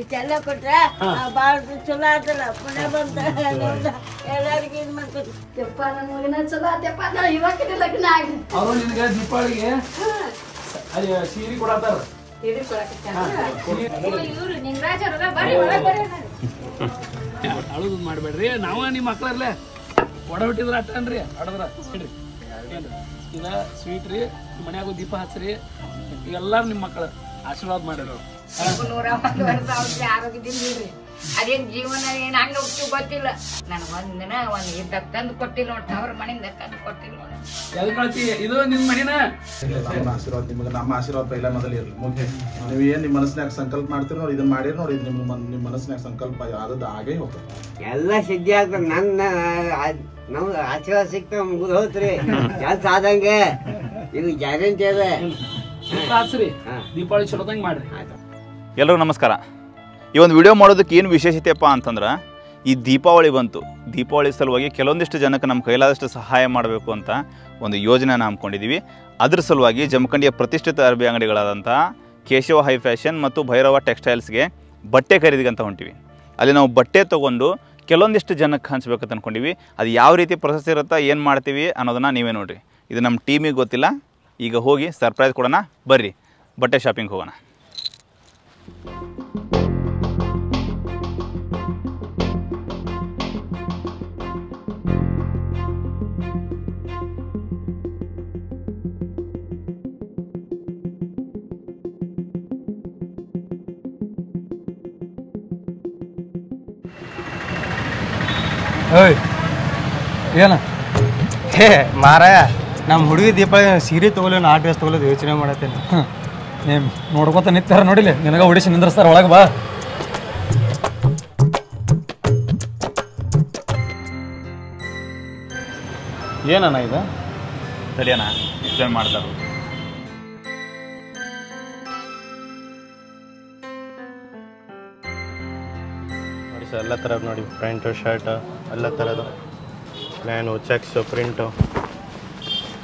ಇಷ್ಟೆಲ್ಲ ಕೊಟ್ರೆ ಬಾಳ ಚಲೋ ಆತಲ್ಲ ಪುಣ್ಯ ಬಂತ. ಎಲ್ಲರಿಗೂ ಇದು ಮಾಡ್ಬೇಕು ಯಪ್ಪ ನನ್ನ ಮಗನ ಚಲೋ ಆತ್ಯಪ್ಪ ನಾ ಇವಾಗ ಲಗ್ನ ಆಗಿ. ಅವರು ನಿನಗೆ ದೀಪಾವಳಿಗೆ ಅಲ್ಲಿ ಸೀರೆ ಕೊಡತ್ತಾರ? ಅಳುದು ಮಾಡ್ಬೇಡ್ರಿ. ನಾವ ನಿಮ್ಮ ಮಕ್ಳಲ್ಲೇ. ಒಡ ಬಿಟ್ಟಿದ್ರ ಅಟ್ಟನ್ರಿ ಅಡದ್ರ. ಇಡ್ರಿ. ಇದ ಸ್ವೀಟ್ ರೀ ಮನ್ಯಾಗ ದೀಪ ಹಚ್ಚ್ರಿ. ಎಲ್ಲಾರು ನಿಮ್ಮ ಮಕ್ಕಳು ಆಶೀರ್ವಾದ ಮಾಡಿದ್ರು. ನೂರ ಒಂದು ವರ್ಷ ಅವ್ರಿಗೆ ಆರೋಗ್ಯದಿಂದ ಇರ್ರಿ. ಅದೇನ್ ಜೀವನ ಏನ್ ಹಂಗ ಹುಟ್ಟು ಗೊತ್ತಿಲ್ಲ. ನನ್ ಒಂದ್ ದಿನ ಒಂದ್ ಇದ್ದ ತಂದು ಕೊಟ್ಟಿಲ್ಲ ನೋಡ್ ಅವ್ರ ಮನೆಯಿಂದ ತಂದು ಕೊಟ್ಟಿಲ್ಲ ನೋಡ. ಎಲ್ ಕಳ್ತಿ? ಇದು ನಿಮ್ಮ ಮನಿನ? ನಮ್ಮ ಆಶೀರ್ವಾದ ನಿಮಗೆ ನಮ್ಮ ಆಶೀರ್ವಾದ ಪೈಲ ಮೊದಲು ಇರಲಿ. ಮುಖ್ಯ ನೀವು ಏನು ನಿಮ್ಮ ಮನಸ್ಸಿನಾಗ ಸಂಕಲ್ಪ ಮಾಡ್ತೀರಿ ನೋಡಿ ಇದನ್ನ ಮಾಡಿರಿ ನೋಡಿ ಇದು ನಿಮ್ಮ ಮನ್- ನಿಮ್ಮ ಮನಸ್ಸಿನಾಗ ಸಂಕಲ್ಪ ಆದದ್ದು ಆಗೇ ಹೋಗ್ತದೆ. ಎಲ್ಲ ಸಿದ್ಧಿ ಆಗ್ತದೆ ನನ್ನ ನಮ್ಗೆ ಆಶೀರ್ವಾದ ಸಿಗ್ತಾವ ಮುಗಿದು ಹೋತ್ರಿ. ಕೆಲಸ ಆದಂಗೆ. ಇದು ಗ್ಯಾರಂಟಿ ಅದ. ದೀಪಾವಳಿ ಚಲೋದಂಗ್ ಮಾಡ್ರಿ. ಎಲ್ಲರೂ ನಮಸ್ಕಾರ. ಈ ಒಂದು ವಿಡಿಯೋ ಮಾಡೋದಕ್ಕೆ ಏನು ವಿಶೇಷತೆಯಪ್ಪ ಅಂತಂದ್ರೆ ಈ ದೀಪಾವಳಿ ಬಂತು. ದೀಪಾವಳಿ ಸಲುವಾಗಿ ಕೆಲವೊಂದಿಷ್ಟು ಜನಕ್ಕೆ ನಮ್ಮ ಕೈಲಾದಷ್ಟು ಸಹಾಯ ಮಾಡಬೇಕು ಅಂತ ಒಂದು ಯೋಜನೆನ ಹಮ್ಮಿಕೊಂಡಿದ್ದೀವಿ ಅದ್ರ ಸಲುವಾಗಿ ಜಮಖಂಡಿಯ ಪ್ರತಿಷ್ಠಿತ ಅರಬಿ ಅಂಗಡಿಗಳಾದಂಥ ಕೇಶವ ಹೈ ಫ್ಯಾಷನ್ ಮತ್ತು ಭೈರವ ಟೆಕ್ಸ್ಟೈಲ್ಸ್ಗೆ ಬಟ್ಟೆ ಖರೀದಿಗೆ ಅಂತ ಹೊಂಟಿವಿ. ಅಲ್ಲಿ ನಾವು ಬಟ್ಟೆ ತೊಗೊಂಡು ಕೆಲವೊಂದಿಷ್ಟು ಜನಕ್ಕೆ ಹಂಚ್ಬೇಕಂತ ಅಂದ್ಕೊಂಡಿವಿ ಅದು ಯಾವ ರೀತಿ ಪ್ರೊಸೆಸ್ ಇರುತ್ತಾ ಏನು ಮಾಡ್ತೀವಿ ಅನ್ನೋದನ್ನು ನೀವೇ ನೋಡಿರಿ. ಇದು ನಮ್ಮ ಟೀಮಿಗೆ ಗೊತ್ತಿಲ್ಲ. ಈಗ ಹೋಗಿ ಸರ್ಪ್ರೈಸ್ ಕೊಡೋಣ ಬರ್ರಿ. ಬಟ್ಟೆ ಶಾಪಿಂಗ್ ಹೋಗೋಣ. ಓಯ್ ಏನ? ಹೇ ಮಾರಾಯ. ನಮ್ಮ ಹುಡುಗಿ ದೀಪಾವಳಿ ಸೀರೆ ತೊಗೊಲೇನು ನಾ ಡ್ರೆಸ್ ತೊಗೊಳ್ಳೋದು ಯೋಚನೆ ಮಾಡತ್ತೇನೆ. ಏನು ನೋಡ್ಕೊತ ನಿಂತಾರ ನೋಡಿಲಿ ನಿನಗ ಹೊಡಿಸಿ ನಿಂದ್ರಸ್ತಾರ ಒಳಗೆ ಬಾ. ಏನಣ್ಣ ಇದು? ತಲೆಯನ ಎಕ್ಸ್ಪ್ಲೇನ್ ಮಾಡ್ತಾರೆ. ನೋಡಿ ಸರ್ ಎಲ್ಲ ಥರದ್ದು ನೋಡಿ ಪ್ಯಾಂಟು ಶರ್ಟ್ ಎಲ್ಲ ಥರದ್ದು ಪ್ಲ್ಯಾನು ಚೆಕ್ಸು ಪ್ರಿಂಟು.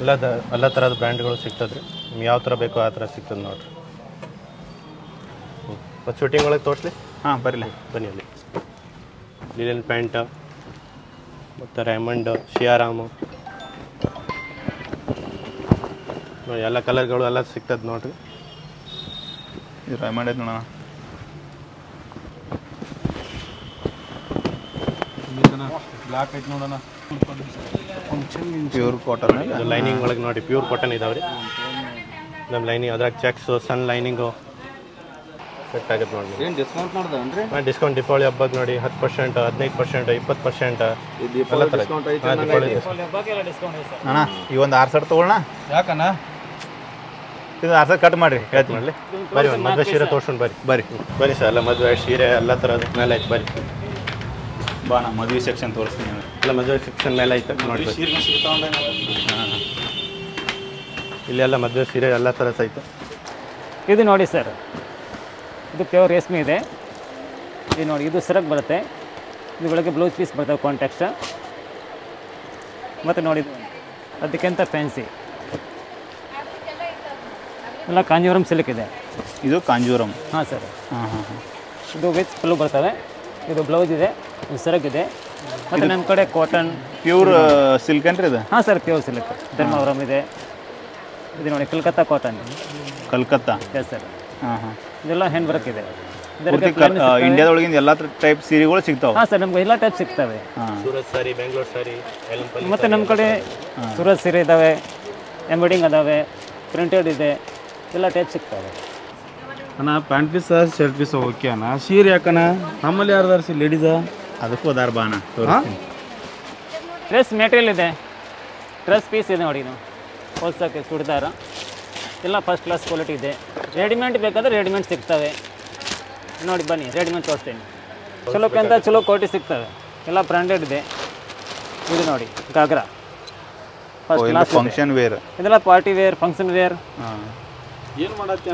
ಎಲ್ಲ ದ ಎಲ್ಲ ಥರದ ಬ್ರ್ಯಾಂಡ್ಗಳು ಸಿಗ್ತದೆ. ರೀ ನಿಮ್ಗೆ ಯಾವ ಥರ ಬೇಕೋ ಆ ಥರ ಸಿಗ್ತದೆ ನೋಡಿರಿ. ಮತ್ತು ಶೂಟಿಂಗ್ ಒಳಗೆ ತೋರಿಸ್ಲಿ? ಹಾಂ ಬರಲಿ. ಬನ್ನಿ ಅಲ್ಲಿ. ಲಿಲನ್ ಪ್ಯಾಂಟ್ ಮತ್ತು ರೇಮಂಡ್ ಶಿಯಾರಾಮು ನೋಡಿ ಎಲ್ಲ ಕಲರ್ಗಳು ಎಲ್ಲ ಸಿಗ್ತದೆ ನೋಡಿರಿ. ಇದು ರ್ಯಾಮಂಡ್ ಐತೆ ನೋಡೋಣ ಬ್ಲ್ಯಾಕ್ ಐತೆ ನೋಡೋಣ ಪ್ಯೂರ್ ಕಾಟನ್ ಲೈನಿಂಗ್ ಒಳಗೆ ನೋಡಿ ಪ್ಯೂರ್ ಕಾಟನ್ ಇದಾವೆ ರೀ ನಮ್ಮ ಲೈನಿಂಗ್ ಅದ್ರಾಗ ಚೆಕ್ಸ್ ಸನ್ ಲೈನಿಂಗು ಸೆಟ್ ಆಗುತ್ತೆ ನೋಡಿ ಏನು ಡಿಸ್ಕೌಂಟ್ ಹಾಂ ಡಿಸ್ಕೌಂಟ್ ದೀಪಾವಳಿ ಹಬ್ಬಕ್ಕೆ ನೋಡಿ ಹತ್ತು ಪರ್ಸೆಂಟ್ ಹದಿನೈದು ಪರ್ಸೆಂಟ್ ಇಪ್ಪತ್ತು ಪರ್ಸೆಂಟ್ ಎಲ್ಲ ಥರ ಅಣ್ಣ ಈ ಒಂದು ಆರು ಸೆಟ್ ತೊಗೊಳ್ಳೋಣ ಯಾಕಣ್ಣ? ಇದು ಆರು ಕಟ್ ಮಾಡಿರಿ ಹೇಳ್ತೀನಿ. ಮಾಡಲಿ. ಬರ್ರಿ ಒಂದು ಮದುವೆ ಸೀರೆ ತೋರ್ಸ್ಕೊಂಡು ಬರ್ರಿ. ಬರ್ರಿ. ಬನ್ನಿ ಸರ್ ಎಲ್ಲ ಮದುವೆ ಸೀರೆ ಎಲ್ಲ ಥರದ ಮೇಲೆ ಐತೆ ಬರ್ರಿ. ಬಾ ನಾ ಮದುವೆ ಸೆಕ್ಷನ್ ತೋರಿಸ್ತೀನಿ. ಎಲ್ಲ ಮದುವೆ ಸೆಕ್ಷನ್ ಮೇಲೆ ಐತೆ ನೋಡಿ ಇಲ್ಲಿ ಇಲ್ಲೆಲ್ಲ ಮದುವೆ ಸೀರೆ ಎಲ್ಲ ಥರ ಐತೆ. ಇದು ನೋಡಿ ಸರ್ ಇದು ಪ್ಯೂರ್ ರೇಷ್ಮೆ ಇದೆ. ಇದು ನೋಡಿ ಇದು ಸರಕ್ ಬರುತ್ತೆ. ಇದು ಒಳಗೆ ಬ್ಲೌಸ್ ಪೀಸ್ ಬರ್ತವೆ ಕಾಂಟ್ಯಾಕ್ಸ್ಟ್ ಮತ್ತು ನೋಡಿ ಅದಕ್ಕಿಂತ ಫ್ಯಾನ್ಸಿ ಎಲ್ಲ ಕಾಂಜೀವರಂ ಸಿಲ್ಕ್ ಇದೆ. ಇದು ಕಾಂಜೂರಂ ಹಾಂ ಸರ್. ಹಾಂ ಹಾಂ ಹಾಂ. ಇದು ವಿತ್ ಪಲ್ಲು ಬರ್ತವೆ ಇದು ಬ್ಲೌಸ್ ಇದೆ ಇದು ಸರಕ್ ಇದೆ. ಮತ್ತು ನಮ್ಮ ಕಡೆ ಕಾಟನ್ ಪ್ಯೂರ್ ಸಿಲ್ಕ್ ಏನ್ರಿ ಇದು? ಹಾಂ ಸರ್ ಪ್ಯೂರ್ ಸಿಲ್ಕ್ ಧರ್ಮವರಂ ಇದೆ. ಇದು ನೋಡಿ Calcutta cotton Calcutta? Yes sir ಹಾಂ ಹಾಂ. ಇದೆಲ್ಲ ಹ್ಯಾಂಡ್ ವರ್ಕ್ ಇದೆ ಇಂಡಿಯಾದೊಳಗಿಂದ ಎಲ್ಲ ಟೈಪ್ ಸೀರೆಗಳು ಸಿಗ್ತಾವೆ? ಹಾಂ ಸರ್ ನಮ್ಗೆ ಎಲ್ಲ ಟೈಪ್ ಸಿಗ್ತವೆ. ಹಾಂ. ಸೂರತ್ ಸಾರಿ ಬೆಂಗಳೂರು ಸಾರಿ ಮತ್ತು ನಮ್ಮ ಕಡೆ ಸೂರತ್ ಸೀರೆ. ಇದ್ದಾವೆ ಎಂಬ್ರಾಯ್ಡಿಂಗ್ ಅದಾವೆ ಪ್ರಿಂಟೆಡ್ ಇದೆ ಎಲ್ಲ ಟೈಪ್ ಸಿಗ್ತವೆ. ಅಣ್ಣ pant piece shirt piece okay ಅಣ್ಣ. ಸೀರೆ ಯಾಕಣ್ಣ? ನಮ್ಮಲ್ಲಿ ಯಾರ್ದಾರ ಸಿ ಲೇಡೀಸ ಅದಕ್ಕೂ ದಾರ ಬಾನ ಡ್ರೆಸ್ ಮೆಟೀರಿಯಲ್ ಇದೆ. ಡ್ರೆಸ್ ಪೀಸ್ ಇದೆ ನೋಡಿ ನೀವು ಹೊಲ್ಸೋಕ್ಕೆ ಚೂಡಿದಾರ. ಎಲ್ಲ ಫಸ್ಟ್ ಕ್ಲಾಸ್ ಕ್ವಾಲಿಟಿ ಇದೆ. ರೆಡಿಮೇಡ್ ಬೇಕಾದ್ರೆ ರೆಡಿಮೇಡ್ ಸಿಗ್ತವೆ. ನೋಡಿ ಬನ್ನಿ ರೆಡಿಮೇಡ್ ತೋರಿಸ್ತೀನಿ. ಚಲೋಕ್ಕಿಂತ ಚಲೋ ಕ್ವಾಲಿಟಿ ಸಿಗ್ತವೆ. ಎಲ್ಲ ಬ್ರ್ಯಾಂಡೆಡ್ ಇದೆ. ಇದು ನೋಡಿ ghagra first class function wear ಇದೆಲ್ಲ ಪಾರ್ಟಿ ವೇರ್ ಫಂಕ್ಷನ್ ವೇರ್ ಹಾಂ. ಏನು ಮಾಡತ್ತೆ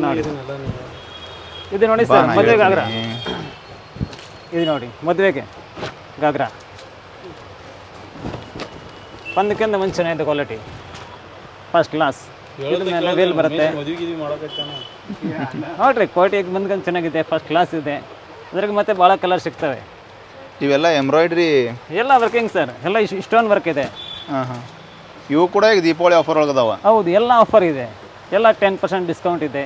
ಇದು ನೋಡಿ ಸರ್ ಮದುವೆ ಗಾಗ್ರಾ ಇದು ನೋಡಿ ಮದುವೆಗೆ. ಗಾಗ್ರಾ. ಒಂದಕ್ಕಿಂತ ಮುಂಚೆ ಚೆನ್ನಾಗಿದೆ ಕ್ವಾಲಿಟಿ ಫಸ್ಟ್ ಕ್ಲಾಸ್ ಇದ್ರ ಮೇಲೆ ವೇಲ್ ಬರುತ್ತೆ. ನೋಡ್ರಿ ಕ್ವಾಲಿಟಿ ಬಂದ್ಕೊಂಡು ಚೆನ್ನಾಗಿದೆ ಫಸ್ಟ್ ಕ್ಲಾಸ್ ಇದೆ. ಅದ್ರಾಗ ಮತ್ತೆ ಭಾಳ ಕಲರ್ ಸಿಗ್ತವೆ. ಇವೆಲ್ಲ ಎಂಬ್ರಾಯ್ಡ್ರಿ ಎಲ್ಲ ವರ್ಕಿಂಗ್ ಸರ್ ಎಲ್ಲ ಸ್ಟೋನ್ ಇಷ್ಟೊಂದು ವರ್ಕ್ ಇದೆ. ಹಾಂ ಹಾಂ. ಇವು ಕೂಡ ಈಗ ದೀಪಾವಳಿ ಆಫರ್ ಒಳಗದವ ಹೌದು ಎಲ್ಲ ಆಫರ್ ಇದೆ. ಎಲ್ಲ ಟೆನ್ ಪರ್ಸೆಂಟ್ ಡಿಸ್ಕೌಂಟ್ ಇದೆ.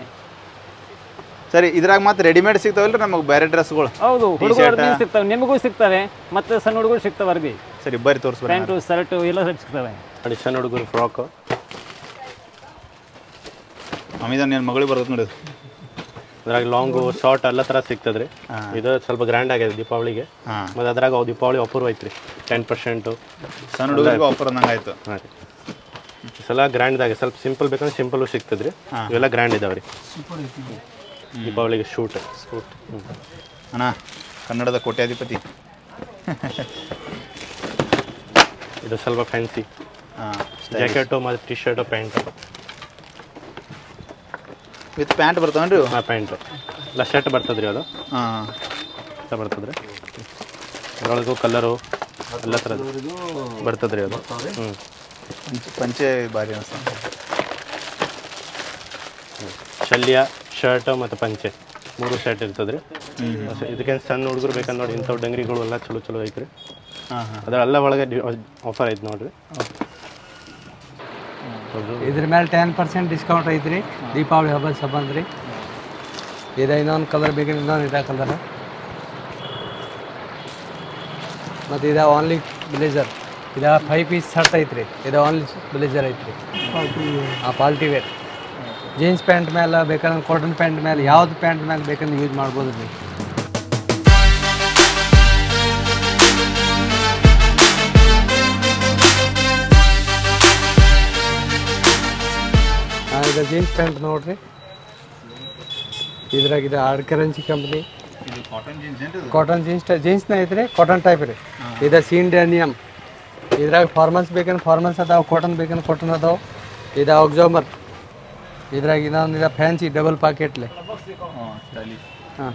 ಸರಿ ಇದ್ರಾಗ ಮತ್ತೆ ರೆಡಿಮೇಡ್ ಸಿಗ್ತಾವಲ್ಲ ನಮಗೆ ಬೇರೆ ಡ್ರೆಸ್ಗಳು ಹೌದು. ಹುಡುಗರು ಸಿಗ್ತವೆ ನಿಮಗೂ ಸಿಗ್ತವೆ ಮತ್ತೆ ಸಣ್ಣ ಹುಡುಗರು ಸಿಗ್ತಾವೆ ಅರ್ಬಿ. ಸರಿ ಬರ್ರಿ ತೋರಿಸ್ ಪ್ಯಾಂಟು ಶರ್ಟು ಎಲ್ಲ ಸಿಗ್ತವೆ. ನೋಡಿ ಸಣ್ಣ ಹುಡುಗರು ಫ್ರಾಕು ಅಮಿದಾನ್ ನಿನ್ನ ಮಗಳಿಗೆ ಬರ್ತದೆ ನೋಡಿ ಅದ್ರಾಗ ಲಾಂಗು ಶಾರ್ಟ್ ಎಲ್ಲ ತರ ಸಿಗ್ತದ್ರಿ. ಇದು ಸ್ವಲ್ಪ ಗ್ರ್ಯಾಂಡ್ ಆಗಿದೆ ದೀಪಾವಳಿಗೆ. ಮತ್ತೆ ಅದ್ರಾಗ ಅವು ದೀಪಾವಳಿ ಆಫರ್ ಐತ್ರಿ. ಟೆನ್ ಪರ್ಸೆಂಟು ಸಣ್ಣ ಹುಡುಗರಿಗೆ ಆಫರ್ ಅಂದಂಗೆ ಆಯ್ತು. ಹಾಂ ರೀ. ಈ ಸಲ ಗ್ರ್ಯಾಂಡ್ದಾಗೆ ಸ್ವಲ್ಪ ಸಿಂಪಲ್ ಬೇಕಂದ್ರೆ ಸಿಂಪಲ್ ಸಿಗ್ತದ್ರಿ. ಇವೆಲ್ಲ ಗ್ರ್ಯಾಂಡ್ ಇದಾವೆ ರೀ ದೀಪಾವಳಿಗೆ ಶೂಟ್ ಶೂಟ್ ಅಣ್ಣ ಕನ್ನಡದ ಕೋಟ್ಯಾಧಿಪತಿ. ಇದು ಸ್ವಲ್ಪ ಫ್ಯಾನ್ಸಿ ಹಾಂ ಜಾಕೆಟು ಮತ್ತು T shirt pant with pant ಬರ್ತಾವನ್ರಿ ರೀ ಹಾಂ ಪ್ಯಾಂಟು ಇಲ್ಲ ಶರ್ಟ್ ಬರ್ತದ್ರಿ ಅದು. ಹಾಂ. ಬರ್ತದ್ರಿ. ಅದರೊಳಗೂ ಕಲರು ಎಲ್ಲ ಥರದ್ದು ಬರ್ತದ್ರಿ ಅದು. ಹ್ಞೂ ಪಂಚೆ ಪಂಚೆ ಭಾರಿ ಅನಿಸ್ತ ಶಲ್ಯ. ಶರ್ಟ್ ಮತ್ತು ಪಂಚೆ. ಮೂರು ಶರ್ಟ್ ರೀ ಇದಕ್ಕೆ ಸಣ್ಣ ಹುಡುಗರು ಬೇಕಂದ್ರೆ ನೋಡಿ ಇಂಥವು ಡಂಗ್ರಿಗಳು ಎಲ್ಲ ಚಲೋ ಚಲೋ ಐತ್ರಿ. ಅದರೆಲ್ಲ ಒಳಗೆ ಆಫರ್ ಐತೆ ನೋಡ್ರಿ. ಇದ್ರ ಮೇಲೆ ಟೆನ್ ಪರ್ಸೆಂಟ್ ಡಿಸ್ಕೌಂಟ್ ಐತ್ರಿ. ದೀಪಾವಳಿ ಹಬ್ಬದ ಸಂಬಂಧ ರೀ. ಇದು ಇನ್ನೊಂದು ಕಲರ್ ಬೇಕಿದ್ರೆ ಇನ್ನೊಂದು ಇದ ಕಲರ್ ಮತ್ತು ಇದು ಓನ್ಲಿ ಬ್ಲೇಜರ್ ಇದು ಫೈವ್ ಪೀಸ್ ಶರ್ಟ್ ಐತ್ರಿ. ಇದು ಓನ್ಲಿ ಬ್ಲೇಜರ್ ಐತ್ರಿ. ಹಾಂ ಪಾಲ್ಟಿ ವೇರ್. ಜೀನ್ಸ್ ಪ್ಯಾಂಟ್ ಮೇಲೆ ಬೇಕಂದ್ರೆ ಕಾಟನ್ ಪ್ಯಾಂಟ್ ಮೇಲೆ ಯಾವ್ದು ಪ್ಯಾಂಟ್ ಮೇಲೆ ಬೇಕಂದ್ರೆ ಯೂಸ್ ಮಾಡ್ಬೋದು ರೀ. ಇದು ಜೀನ್ಸ್ ಪ್ಯಾಂಟ್ ನೋಡ್ರಿ. ಇದ್ರಾಗ ಇದು R currency company. Cotton jeans ಜೀನ್ಸ್ನ ಐತ್ರಿ ಕಾಟನ್ ಟೈಪ್ ರೀ. ಇದು ಸೀಂಡೇನಿಯಮ್ ಇದ್ರಾಗ ಫಾರ್ಮಲ್ಸ್ ಬೇಕಂದ್ರೆ ಫಾರ್ಮಲ್ಸ್ ಅದಾವ ಕಾಟನ್ ಬೇಕಂದ್ರೆ ಕಾಟನ್ ಅದಾವ. ಇದು ಆಕ್ಸೋಮರ್ ಇದ್ರಾಗ ಇನ್ನೊಂದಿದ ಇದು ಫ್ಯಾನ್ಸಿ ಡಬಲ್ ಪಾಕೆಟ್ಲೆ ಹಾಂ ಹಾಂ.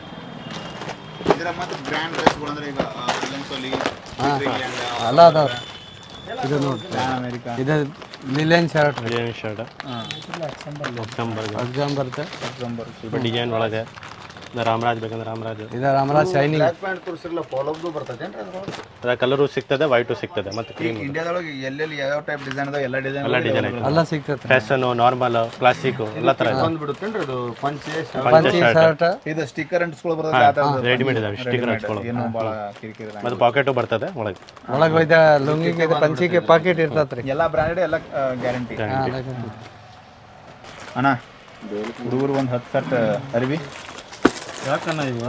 ಇದರ ಮತ್ತೆ ಬ್ರ್ಯಾಂಡ್ ಡ್ರೆಸ್ಗಳು ಅಂದ್ರೆ ಈಗ ಫಿಲಮ್ ಸೋಲಿ ಹಾಂ ಎಲ್ಲ ಅದಾವ ಇದು ನೋಡಿ. ಅಮೆರಿಕಾ ಇದು linen shirt linen shirt shirt exam ಬರುತ್ತೆ ಸ್ವಲ್ಪ ಡಿಸೈನ್ ಒಳಗೆ. ರಾಮರಾಜ್ ಬೇಕಂದ್ರೆ ರಾಮರಾಜ್. ಇದು ರಾಮರಾಜ್ ಶೈನಿಂಗ್ ಪ್ಯಾಂಟ್ ತೋರಿಸಿರಲ್ಲ ಫಾಲೋದು ಬರ್ತದೇನ್ರಿ ಅದ್ರ ಕಲರು ಸಿಗ್ತದೆ ವೈಟು ಸಿಗ್ತದೆ ಮತ್ತು ಕ್ರೀಮ್ ಇಂಡಿಯಾದೊಳಗೆ ಎಲ್ಲೆಲ್ಲಿ ಯಾವ ಟೈಪ್ ಡಿಸೈನ್ ಅದಾವ ಎಲ್ಲ ಡಿಸೈನ್ ಎಲ್ಲ ಡಿಸೈನ್ ಐತೆ ಎಲ್ಲ ಸಿಗ್ತದೆ ಫ್ಯಾಷನ್ ನಾರ್ಮಲ್ ಕ್ಲಾಸಿಕ್ ಎಲ್ಲ ತರ ಇದೆ ಬಂದ್ಬಿಡುತ್ತೇನ್ರಿ ಅದು ಪಂಚೆ ಶರ್ಟ್ ಇದು ಸ್ಟಿಕ್ಕರ್ ಅಂಟಿಸ್ಕೊಳ್ಳೋ ಬರ್ತದೆ ರೆಡಿಮೇಡ್ ಇದಾವೆ ಸ್ಟಿಕರ್ ಹಚ್ಕೊಳ್ಳೋದು ಏನು ಭಾಳ ಕಿರಿಕಿರಿ ಮತ್ತೆ ಪಾಕೆಟ್ ಬರ್ತದೆ ಒಳಗೆ. ಒಳಗೆ ಒಯ್ದ ಲುಂಗಿಗೆ ಪಂಚಿಗೆ ಪಾಕೆಟ್ ಇರ್ತೈತೆ ರೀ ಎಲ್ಲ ಬ್ರಾಂಡ್ ಎಲ್ಲ ಗ್ಯಾರಂಟಿ ಅಣ್ಣ ಹುಡುಗರು ಒಂದು ಹತ್ತು ಸಟ್ ಅರಿವಿ. ಯಾಕಣ್ಣ ಇವ?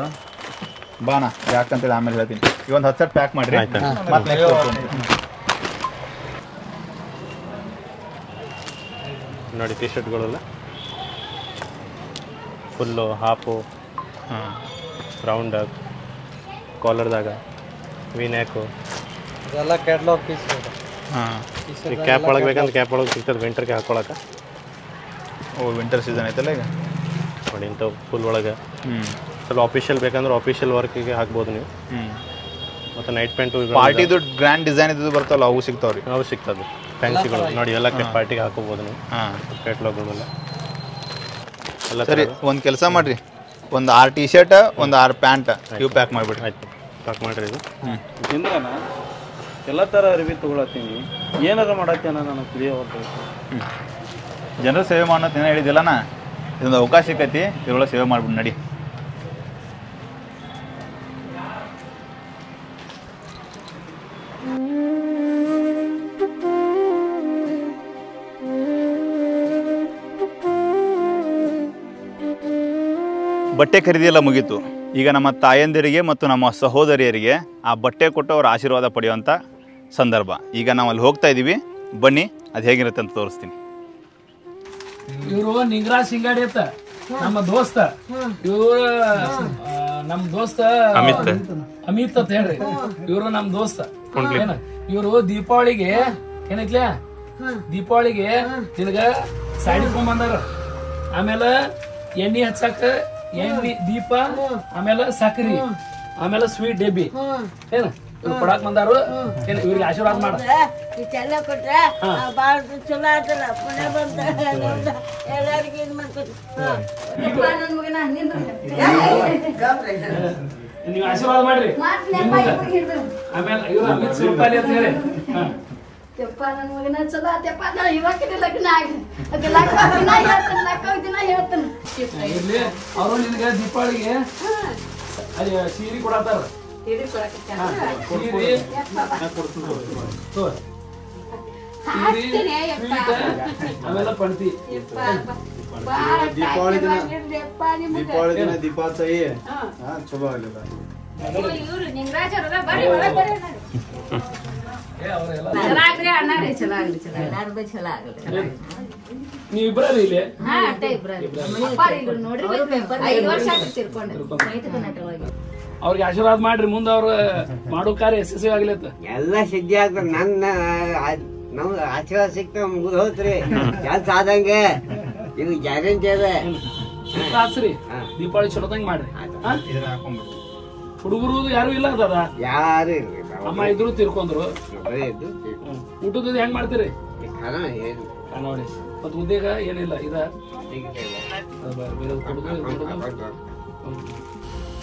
ಬಾನಾ ಯಾಕಂತೇಳಿ ಆಮೇಲೆ ಹೇಳ್ತೀನಿ. ಈಗ ಒಂದು ಹತ್ತು ಸಟ್ ಪ್ಯಾಕ್ ಮಾಡಿರಿ. ಮತ್ತೆ ನೆಕ್ಸ್ಟ್ ನೋಡಿ ಟಿ ಶರ್ಟ್ಗಳೆಲ್ಲ ಫುಲ್ಲು ಹಾಫು ಹಾಂ. ರೌಂಡ್ ಕಾಲರ್ದಾಗ ವಿ ಎಲ್ಲ ಇದೆಲ್ಲ ಕ್ಯಾಟ್ಲಾಗ್ ಪೀಸ್ ಹಾಂ. ಈಗ ಕ್ಯಾಪ್ ಒಳಗೆ ಬೇಕಂದ್ರೆ ಕ್ಯಾಪ್ ಒಳಗೆ ಸಿಗ್ತದೆ ವಿಂಟರ್ಗೆ ಹಾಕೊಳಕ್ಕೆ ಓ ವಿಂಟರ್ ಸೀಸನ್ ಐತಲ್ಲ ಈಗ? ನೋಡಿ ಇಂಥವು ಫುಲ್ ಒಳಗೆ. ಸ್ವಲ್ಪ ಆಫೀಷಿಯಲ್ ಬೇಕಂದ್ರೆ ಆಫಿಷಿಯಲ್ ವರ್ಕಿಗೆ ಹಾಕ್ಬೋದು ನೀವು. ಹ್ಞೂ ಮತ್ತು ನೈಟ್ ಪ್ಯಾಂಟು ಪಾರ್ಟಿದು ಗ್ರ್ಯಾಂಡ್ ಡಿಸೈನ್ ಇದ್ದು ಬರ್ತಾವಲ್ಲ ಅವು ಸಿಗ್ತಾವ್ರಿ. ಅವು ಸಿಗ್ತದೆ. ಫ್ಯಾನ್ಸಿಗಳು ನೋಡಿ ಎಲ್ಲ ಪಾರ್ಟಿಗೆ ಹಾಕೋಬೋದು ನೀವು. ಹಾಂ. ಕ್ಯಾಟ್ಲಾಗ್ಗಳೆಲ್ಲ ಎಲ್ಲ. ಸರಿ ಒಂದು ಕೆಲಸ ಮಾಡಿರಿ. ಒಂದು ಆರು ಟಿ ಶರ್ಟ್ ಒಂದು ಆರು ಪ್ಯಾಂಟ್ ಇವು ಪ್ಯಾಕ್ ಮಾಡಿಬಿಡ್ರಿ. ಆಯ್ತು. ಪ್ಯಾಕ್ ಮಾಡಿರಿ ಇದು. ಹ್ಞೂ ತಿಂದ್ರನ ಎಲ್ಲ ಥರ ಅರಿವಿ ತೊಗೊಳತ್ತೀನಿ. ಏನಾರ ಮಾಡತ್ತೇನ ನನಗೆ ತಿಳಿಯೋದು ಜನರ ಸೇವೆ ಮಾಡೋದು ಏನೋ ಹೇಳಿದಿಲ್ಲನ ಇದೊಂದು ಅವಕಾಶ ಸಿಕ್ಕೈತಿ. ಇದ್ರೊಳಗೆ ಸೇವೆ ಮಾಡ್ಬಿಟ್ಟು ನಡಿ. ಬಟ್ಟೆ ಖರೀದಿ ಎಲ್ಲ ಮುಗೀತು. ಈಗ ನಮ್ಮ ತಾಯಂದಿರಿಗೆ ಮತ್ತು ನಮ್ಮ ಸಹೋದರಿಯರಿಗೆ ಆ ಬಟ್ಟೆ ಕೊಟ್ಟು ಅವರ ಆಶೀರ್ವಾದ ಪಡೆಯುವಂಥ ಸಂದರ್ಭ. ಈಗ ನಾವು ಅಲ್ಲಿ ಹೋಗ್ತಾ ಇದ್ದೀವಿ ಬನ್ನಿ ಅದು ಹೇಗಿರುತ್ತೆ ಅಂತ ತೋರಿಸ್ತೀನಿ. ಇವರು ನಿಂಗರಾಜ್ ಸಿಂಗಾಡಿ ಅಂತ. ನಮ್ಮ ದೋಸ್ತ. ಇವರು ನಮ್ಮ ದೋಸ್ತ ಅಮಿತ್. ಅಮಿತ್ ಅಂತ ಹೇಳ್ರಿ. ಇವರು ನಮ್ಮ ದೋಸ್ತ. ಇವರು ದೀಪಾವಳಿಗೆ ಏನೈತ್ಲ ದೀಪಾವಳಿಗೆ ನಿನಗ ಸಾಡಿ ಬಂದಾರ. ಆಮೇಲೆ ಎಣ್ಣೆ ಹಚ್ಚಾಕ ಎಣ್ಣೆ ದೀಪ ಆಮೇಲೆ ಸಕ್ರಿ ಆಮೇಲೆ ಸ್ವೀಟ್ ಡಬ್ಬಿ. ಏನು? ಇವ್ರು ಕೊಡಾಕ್ ಬಂದಾರು? ಏನ್ ಇವ್ರಿಗೆ ಆಶೀರ್ವಾದ ಮಾಡ. ಇಷ್ಟೆಲ್ಲ ಕೊಟ್ರೆ ಭಾಳ ಚಲೋ ಆತಲ್ಲ ಪುಣ್ಯ ಬಂತ ಎಲ್ಲರಿಗೂ ಇದು ಮಾಡ್ಕೊತ ನನ್ನ ಮಗನ ನಿಂದ್ರು ನೀವು ಆಶೀರ್ವಾದ ಮಾಡ್ರಿ. ಆಮೇಲೆ ಇವ್ರು ಅಮಿತ್ ಸುರ್ಪಾಲಿ ಅಂತ ಹೇಳಿ. ಹಾ. ಯಪ್ಪ ನನ್ನ ಮಗನ ಚಲೋ ಆತಪ್ಪ ನಾ ಇವಾಕಿನ ಲಗ್ನ ಆಗಿ ದಿನ ಹೇಳ್ತಾನೆ ಲಕ್ಕ ದಿನ ಹೇಳ್ತಾನೆ. ಇರ್ಲಿ ಅವರು ನಿನಗೆ ದೀಪಾವಳಿಗೆ ಅಲ್ಲಿ ಸೀರೆ ಕೊಡತ್ತಾರ? ಆಮೇಲೆ ದೀಪಾವಳಿ ದಿನ. ದೀಪಾವಳಿ ದಿನ ಹಾ. ಚಲೋ ಆಗಲಿಲ್ಲ ಇವ್ರು ಬರ್ರಿ ಒಳಗ್ ಬರ್ರಿ ಅಣ್ಣಾರೆ ಇಲ್ಲಿ? ಹಾ ಅಟ್ಟ ನೋಡ್ರಿ ಐದು ವರ್ಷ ಆಯ್ತು ತಿರ್ಕೊಂಡು. ರೈತ ನಟವಾಗಿ ಅವ್ರಿಗೆ ಆಶೀರ್ವಾದ ಮಾಡ್ರಿ ಮುಂದೆ ಅವ್ರು ಮಾಡೋ ಕಾರ್ಯ ಯಶಸ್ವಿ ಆಗ್ಲತ್ತ ಎಲ್ಲ ಸಿದ್ಧಿ ಆಗ್ತದೆ ನನ್ನ ನಮ್ ಆಶೀರ್ವಾದ ಸಿಕ್ತ ಮುಗಿದು ಹೋತ್ರಿ. ಕೆಲ್ಸ ಆದಂಗೆ. ಇದು ಗ್ಯಾರಂಟಿ ಅದ. ಹಚ್ರಿ ದೀಪಾವಳಿ ಚಲೋದಂಗ್ ಮಾಡ್ರಿ. ಹುಡುಗರು ಯಾರು ಇಲ್ಲ ಅದ ಯಾರು ಇಲ್ರಿ ಅಮ್ಮ ಇದ್ರು ತಿರ್ಕೊಂಡ್ರು. ಇದ್ದು ಊಟದ ಹೆಂಗ್ ಮಾಡ್ತೀರಿ? ನೋಡಿ. ಮತ್ತೆ ಉದ್ಯೋಗ ಏನಿಲ್ಲ ಇದ.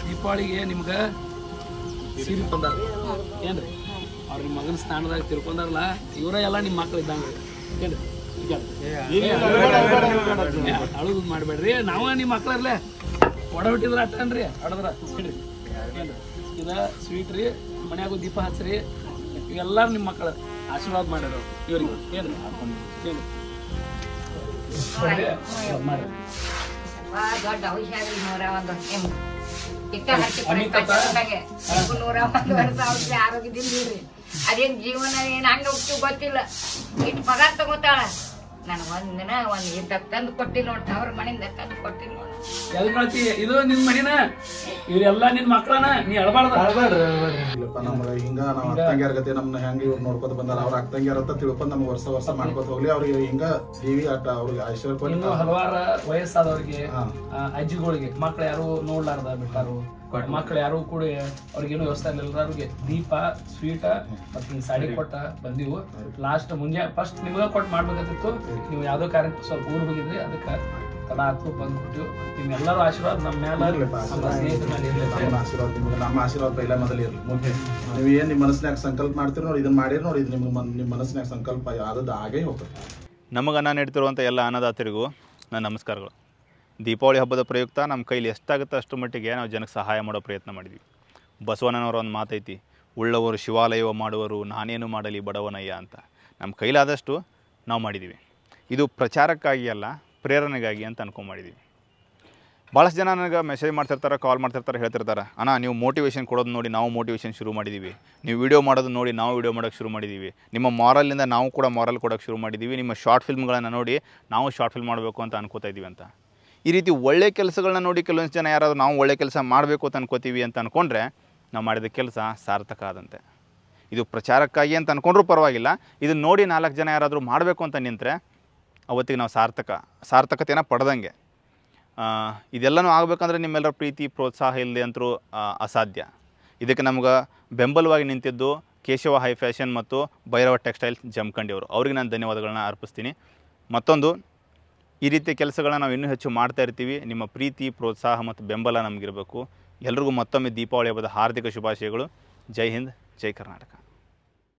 ದೀಪಾವಳಿಗೆ ನಿಮ್ಗ ಸೀರೆ ತಂದಾರ ಏನ್ರಿ? ಅವ್ರ ನಿಮ್ಮ ಮಗನ ಸ್ಥಾನದಾಗ ತಿರ್ಕೊಂಡಾರಲ್ಲ ಇವರ ಎಲ್ಲ ನಿಮ್ಮ ಮಕ್ಳು ಇದ್ದಂಗ. ಏನ್ರಿ? ಅಳುದು ಮಾಡ್ಬೇಡ್ರಿ. ನಾವ ನಿಮ್ಮ ಮಕ್ಳರ್ಲೆ. ಒಡ ಬಿಟ್ಟಿದ್ರ ಅಟ್ಟನ್ರಿ ಅಡದ್ರ. ಇದ ಸ್ವೀಟ್ ರೀ. ಮನ್ಯಾಗ ದೀಪ ಹಚ್ಚ್ರಿ ಇವೆಲ್ಲರೂ ನಿಮ್ಮ ಮಕ್ಕಳು ಆಶೀರ್ವಾದ ಮಾಡ್ಯಾರ ಇವರಿಗೆ. ಏನು? ದೊಡ್ಡ ಔಷಧಿ ವರ್ಷ ಆರೋಗ್ಯದಿಂದ ಅದೇನ್ ಜೀವನ ಏನ್ ಹಂಗ ಗೊತ್ತಿಲ್ಲ. ಇಟ್ ಪಗಾರ ತಗೋತಾಳ. ನನಗೆ ಒಂದಿನ ಒಂದ್ ಇದ್ದಾಗ ತಂದು ಕೊಟ್ಟಿಲ್ಲ ನೋಡಿ ಅವ್ರ ಮನೆಯಿಂದ ತಂದು ಕೊಟ್ಟಿಲ್ಲ ನೋಡಿ. ಎಲ್ ಕಳ್ತಿ? ಇದು ನಿನ್ ಮನಿನ? ಇವ್ರೆಲ್ಲ ನಿನ್ ಮಕ್ಳನ? ನೀ ಅಳಬಾರ್ದ? ಇಲ್ಲಪ್ಪ ನಮ್ಗೆ ಹಿಂಗ ನಾವ್ ಅಕ್ಕಂಗ್ಯಾರ ಗತಿ ನಮ್ನ ಹೆಂಗ ಇವ್ರು ನೋಡ್ಕೊತ ಬಂದಾರ ಅವ್ರ ಅಕ್ಕಂಗ್ಯಾರ ಅಂತ ತಿಳ್ಕೊಂಡ್ ನಮ್ಗೆ ವರ್ಷ ವರ್ಷ ಮಾಡ್ಕೊತ ಹೋಗ್ಲಿ. ಅವ್ರಿಗೆ ಹಿಂಗ ದೇವಿ ಆಟ ಅವ್ರಿಗೆ ಆಶೀರ್ವಾದ ಹಲವಾರು ವಯಸ್ಸಾದವ್ರಿಗೆ ಆ, ಅಜ್ಜಿಗಳಿಗೆ ಮಕ್ಳು ಯಾರು ನೋಡ್ಲಾರ್ದ ಬಿಟ್ಟಾರು? ಮಕ್ಳು ಯಾರು ಕೂಡ ಅವ್ರಿಗೇನು ವ್ಯವಸ್ಥೆ ಇಲ್ಲ ಅವ್ರಿಗೆ ದೀಪ ಸ್ವೀಟ ಮತ್ತೆ ಹಿಂಗೆ ಸಾಡಿ ಕೊಟ್ಟ ಬಂದಿವು. ಲಾಸ್ಟ್ ಮುಂಜಾ ಫಸ್ಟ್ ನಿಮ್ಗೆ ಕೊಟ್ಟು ಮಾಡ್ಬೇಕಾಗಿತ್ತು. ನೀವು ಯಾವುದೋ ಕಾರ್ಯಕ್ಕೆ ಸ್ವಲ್ಪ ಊರು ಹೋಗಿದ್ರಿ ಅದಕ್ಕೆ ತಡ ಹತ್ತು ಬಂದ್ಬಿಟ್ಟು ನಿಮ್ಮೆಲ್ಲರೂ ಆಶೀರ್ವಾದ ನಮ್ಮ ಮೇಲೆ ನಮ್ಮ ಸ್ನೇಹಿತರ ಮೇಲೆ ಇರ್ಲಿ. ನಮ್ಮ ಆಶೀರ್ವಾದ ನಿಮ್ಗೆ ನಮ್ಮ ಆಶೀರ್ವಾದ ಪೈಲ ಮೊದಲು ಇರಲಿ. ಮುಖ್ಯ ನೀವು ಏನು ನಿಮ್ಮ ಮನಸ್ಸಿನಾಗ ಸಂಕಲ್ಪ ಮಾಡ್ತೀರಿ ನೋಡಿ ಇದನ್ನ ಮಾಡಿರಿ ನೋಡಿ ಇದು ನಿಮ್ಗೆ ಮನ್- ನಿಮ್ಮ ಮನಸ್ಸಿನಾಗ ಸಂಕಲ್ಪ ಆದದ್ದು ಆಗೇ ಹೋಗ್ತದೆ. ನಮಗೆ ಅನ್ನ ನೀಡ್ತಿರುವಂಥ ಎಲ್ಲ ಅನ್ನದಾತರಿಗೂ ನನ್ನ ನಮಸ್ಕಾರಗಳು. ದೀಪಾವಳಿ ಹಬ್ಬದ ಪ್ರಯುಕ್ತ ನಮ್ಮ ಕೈಲಿ ಎಷ್ಟಾಗುತ್ತೋ ಅಷ್ಟು ಮಟ್ಟಿಗೆ ನಾವು ಜನಕ್ಕೆ ಸಹಾಯ ಮಾಡೋ ಪ್ರಯತ್ನ ಮಾಡಿದ್ವಿ. ಬಸವಣ್ಣನವರ ಒಂದು ಮಾತೈತಿ, ಉಳ್ಳವರು ಶಿವಾಲಯವ ಮಾಡುವರು, ನಾನೇನು ಮಾಡಲಿ ಬಡವನಯ್ಯ ಅಂತ. ನಮ್ಮ ಕೈಲಾದಷ್ಟು ನಾವು ಮಾಡಿದ್ದೀವಿ. ಇದು ಪ್ರಚಾರಕ್ಕಾಗಿ ಅಲ್ಲ, ಪ್ರೇರಣೆಗಾಗಿ ಅಂತ ಅನ್ಕೊಂಡ್ ಭಾಳಷ್ಟು ಜನ ನನಗೆ ಮೆಸೇಜ್ ಮಾಡ್ತಿರ್ತಾರೆ ಕಾಲ್ ಮಾಡ್ತಿರ್ತಾರೆ, ಹೇಳ್ತಿರ್ತಾರೆ, ಅಣ್ಣ, ನೀವು ಮೋಟಿವೇಶನ್ ಕೊಡೋದು ನೋಡಿ ನಾವು ಮೋಟಿವೇಶನ್ ಶುರು ಮಾಡಿದ್ದೀವಿ. ನೀವು ವಿಡಿಯೋ ಮಾಡೋದು ನೋಡಿ ನಾವು ವಿಡಿಯೋ ಮಾಡೋಕ್ಕೆ ಶುರು ಮಾಡಿದ್ದೀವಿ. ನಿಮ್ಮ ಮಾರಲ್ಲಿಂದ ನಾವು ಕೂಡ ಮಾರಲ್ ಕೊಡೋಕ್ಕೆ ಶುರು ಮಾಡಿದ್ದೀವಿ. ನಿಮ್ಮ ಶಾರ್ಟ್ ಫಿಲ್ಮ್ಗಳನ್ನು ನೋಡಿ ನಾವು ಶಾರ್ಟ್ ಫಿಲ್ಮ್ ಮಾಡಬೇಕು ಅಂತ ಅನ್ಕೋತಾ ಇದ್ದೀವಿ ಅಂತ. ಈ ರೀತಿ ಒಳ್ಳೆ ಕೆಲಸಗಳನ್ನ ನೋಡಿ ಕೆಲವೊಂದು ಜನ ಯಾರಾದರೂ ನಾವು ಒಳ್ಳೆ ಕೆಲಸ ಮಾಡಬೇಕು ಅಂತ ಅನ್ಕೋತೀವಿ ಅಂತ ಅಂದ್ಕೊಂಡ್ರೆ ನಾವು ಮಾಡಿದ ಕೆಲಸ ಸಾರ್ಥಕ ಆದಂತೆ. ಇದು ಪ್ರಚಾರಕ್ಕಾಗಿ ಅಂತ ಅಂದ್ಕೊಂಡ್ರೂ ಪರವಾಗಿಲ್ಲ. ಇದನ್ನು ನೋಡಿ ನಾಲ್ಕು ಜನ ಯಾರಾದರೂ ಮಾಡಬೇಕು ಅಂತ ನಿಂತರೆ ಅವತ್ತಿಗೆ ನಾವು ಸಾರ್ಥಕ ಸಾರ್ಥಕತೆಯನ್ನು ಪಡೆದಂಗೆ. ಇದೆಲ್ಲನೂ ಆಗಬೇಕಂದ್ರೆ ನಿಮ್ಮೆಲ್ಲರ ಪ್ರೀತಿ, ಪ್ರೋತ್ಸಾಹ ಇಲ್ಲದೆ ಅಂತರೂ ಅಸಾಧ್ಯ. ಇದಕ್ಕೆ ನಮ್ಗೆ ಬೆಂಬಲವಾಗಿ ನಿಂತಿದ್ದು ಕೇಶವ ಹೈ ಫ್ಯಾಷನ್ ಮತ್ತು ಭೈರವ ಟೆಕ್ಸ್ಟೈಲ್ಸ್ ಜಮಖಂಡಿಯವರು ಅವ್ರಿಗೆ ನಾನು ಧನ್ಯವಾದಗಳನ್ನ ಅರ್ಪಿಸ್ತೀನಿ. ಮತ್ತೊಂದು ಈ ರೀತಿಯ ಕೆಲಸಗಳನ್ನ ನಾವು ಇನ್ನೂ ಹೆಚ್ಚು ಮಾಡ್ತಾ ಇರ್ತೀವಿ. ನಿಮ್ಮ ಪ್ರೀತಿ, ಪ್ರೋತ್ಸಾಹ ಮತ್ತು ಬೆಂಬಲ ನಮಗಿರಬೇಕು. ಎಲ್ರಿಗೂ ಮತ್ತೊಮ್ಮೆ ದೀಪಾವಳಿ ಹಬ್ಬದ ಹಾರ್ದಿಕ ಶುಭಾಶಯಗಳು. ಜೈ ಹಿಂದ್, ಜೈ ಕರ್ನಾಟಕ.